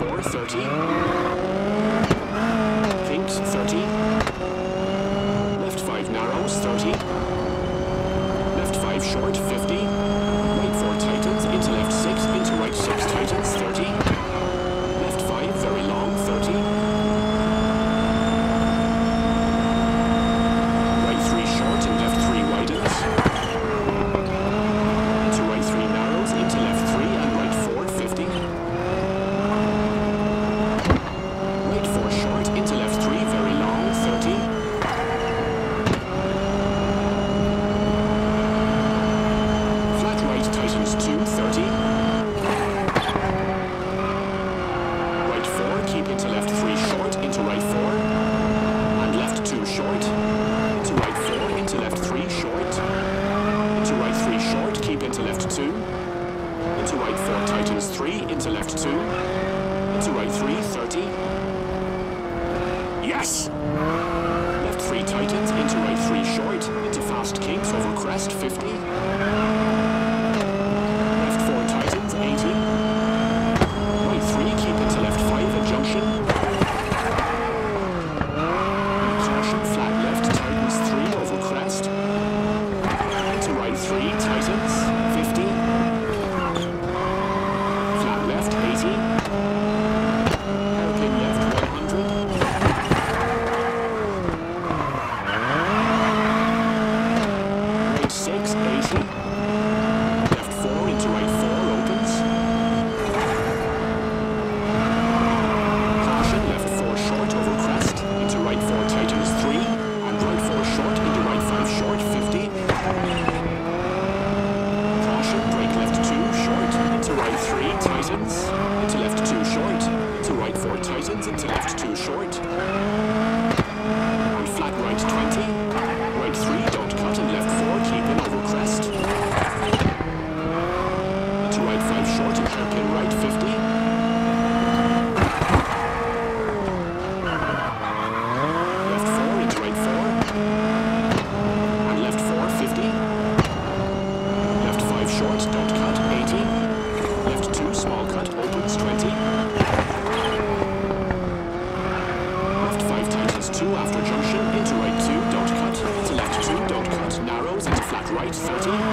4, 30. Pinked, 30. Left 5 narrows, 30. Left 5 short, 50. 203, 30. Yes! Left 3 tightens into right 3 short, into fast kinks over crest 50. City.